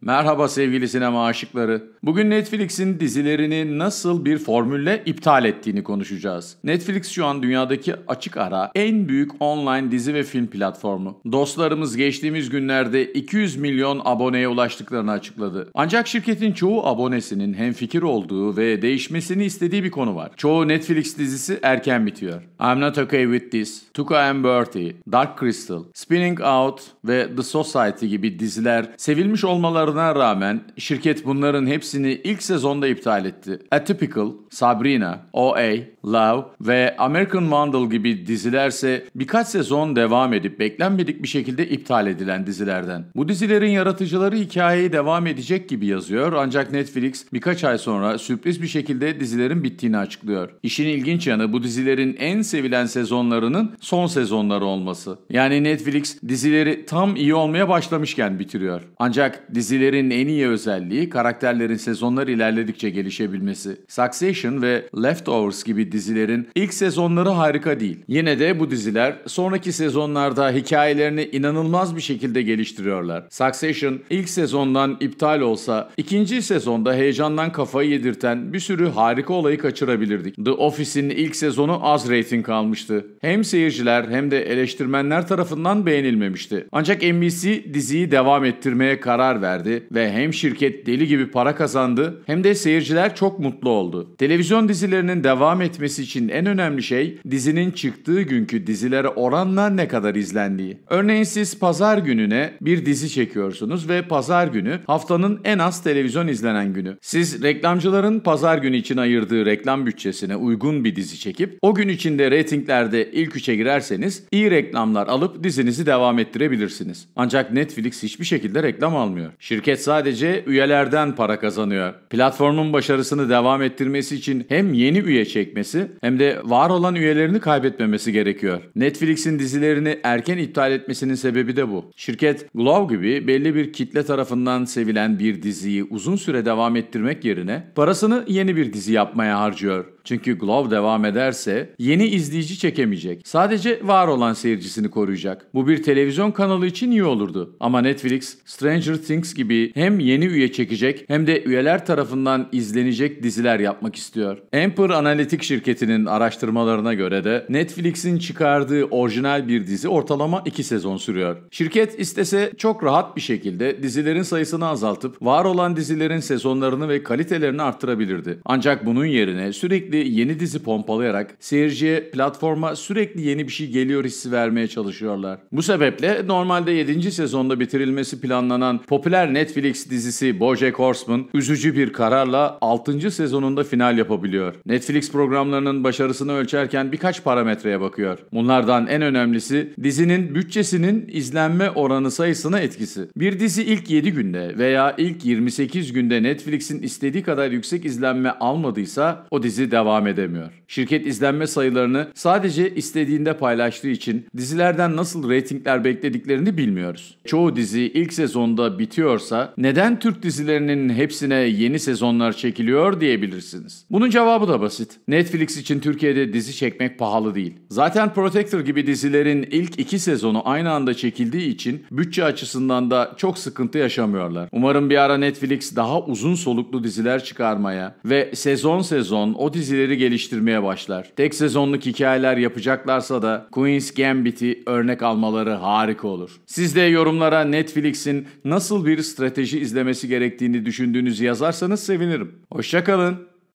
Merhaba sevgili sinema aşıkları. Bugün Netflix'in dizilerini nasıl bir formülle iptal ettiğini konuşacağız. Netflix şu an dünyadaki açık ara en büyük online dizi ve film platformu. Dostlarımız geçtiğimiz günlerde 200 milyon aboneye ulaştıklarını açıkladı. Ancak şirketin çoğu abonesinin hemfikir olduğu ve değişmesini istediği bir konu var. Çoğu Netflix dizisi erken bitiyor. I'm Not Okay With This, Tuca and Bertie, Dark Crystal, Spinning Out ve The Society gibi diziler sevilmiş olmaları olmalarına rağmen şirket bunların hepsini ilk sezonda iptal etti. Atypical, Sabrina, OA, Love ve American Vandal gibi dizilerse birkaç sezon devam edip beklenmedik bir şekilde iptal edilen dizilerden. Bu dizilerin yaratıcıları hikayeyi devam edecek gibi yazıyor ancak Netflix birkaç ay sonra sürpriz bir şekilde dizilerin bittiğini açıklıyor. İşin ilginç yanı bu dizilerin en sevilen sezonlarının son sezonları olması. Yani Netflix dizileri tam iyi olmaya başlamışken bitiriyor. Ancak dizilerin en iyi özelliği karakterlerin sezonlar ilerledikçe gelişebilmesi. Succession ve Leftovers gibi dizilerin ilk sezonları harika değil. Yine de bu diziler sonraki sezonlarda hikayelerini inanılmaz bir şekilde geliştiriyorlar. Succession ilk sezondan iptal olsa ikinci sezonda heyecandan kafayı yedirten bir sürü harika olayı kaçırabilirdik. The Office'in ilk sezonu az reyting almıştı. Hem seyirciler hem de eleştirmenler tarafından beğenilmemişti. Ancak NBC diziyi devam ettirmeye karar verdi ve hem şirket deli gibi para kazandı hem de seyirciler çok mutlu oldu. Televizyon dizilerinin devam etmesi için en önemli şey dizinin çıktığı günkü dizilere oranla ne kadar izlendiği. Örneğin siz pazar gününe bir dizi çekiyorsunuz ve pazar günü haftanın en az televizyon izlenen günü. Siz reklamcıların pazar günü için ayırdığı reklam bütçesine uygun bir dizi çekip o gün içinde reytinglerde ilk üçe girerseniz iyi reklamlar alıp dizinizi devam ettirebilirsiniz. Ancak Netflix hiçbir şekilde reklam almıyor. Şirket sadece üyelerden para kazanıyor. Platformun başarısını devam ettirmesi için hem yeni üye çekmesi hem de var olan üyelerini kaybetmemesi gerekiyor. Netflix'in dizilerini erken iptal etmesinin sebebi de bu. Şirket Glow gibi belli bir kitle tarafından sevilen bir diziyi uzun süre devam ettirmek yerine parasını yeni bir dizi yapmaya harcıyor. Çünkü Glow devam ederse yeni izleyici çekemeyecek. Sadece var olan seyircisini koruyacak. Bu bir televizyon kanalı için iyi olurdu. Ama Netflix, Stranger Things gibi hem yeni üye çekecek hem de üyeler tarafından izlenecek diziler yapmak istiyor. Amper Analitik şirketinin araştırmalarına göre de Netflix'in çıkardığı orijinal bir dizi ortalama 2 sezon sürüyor. Şirket istese çok rahat bir şekilde dizilerin sayısını azaltıp var olan dizilerin sezonlarını ve kalitelerini arttırabilirdi. Ancak bunun yerine sürekli yeni dizi pompalayarak seyirciye platforma sürekli yeni bir şey geliyor hissi vermeye çalışıyorlar. Bu sebeple normalde 7. sezonda bitirilmesi planlanan popüler Netflix dizisi BoJack Horseman üzücü bir kararla 6. sezonunda final yapabiliyor. Netflix programlarının başarısını ölçerken birkaç parametreye bakıyor. Bunlardan en önemlisi dizinin bütçesinin izlenme oranı sayısına etkisi. Bir dizi ilk 7 günde veya ilk 28 günde Netflix'in istediği kadar yüksek izlenme almadıysa o dizi devam edemiyor. Şirket izlenme sayılarını sadece istediğinde paylaştığı için dizilerden nasıl reytingler beklediklerini bilmiyoruz. Çoğu dizi ilk sezonda bitiyorsa neden Türk dizilerinin hepsine yeni sezonlar çekiliyor diyebilirsiniz. Bunun cevabı da basit. Netflix için Türkiye'de dizi çekmek pahalı değil. Zaten Protector gibi dizilerin ilk iki sezonu aynı anda çekildiği için bütçe açısından da çok sıkıntı yaşamıyorlar. Umarım bir ara Netflix daha uzun soluklu diziler çıkarmaya ve sezon sezon o dizileri geliştirmeye başlar. Tek sezonluk hikayeler yapacaklarsa da Queen's Gambit'i örnek almaları harika olur. Siz de yorumlara Netflix'in nasıl bir strateji izlemesi gerektiğini düşündüğünüzü yazarsanız sevinirim. Hoşçakalın.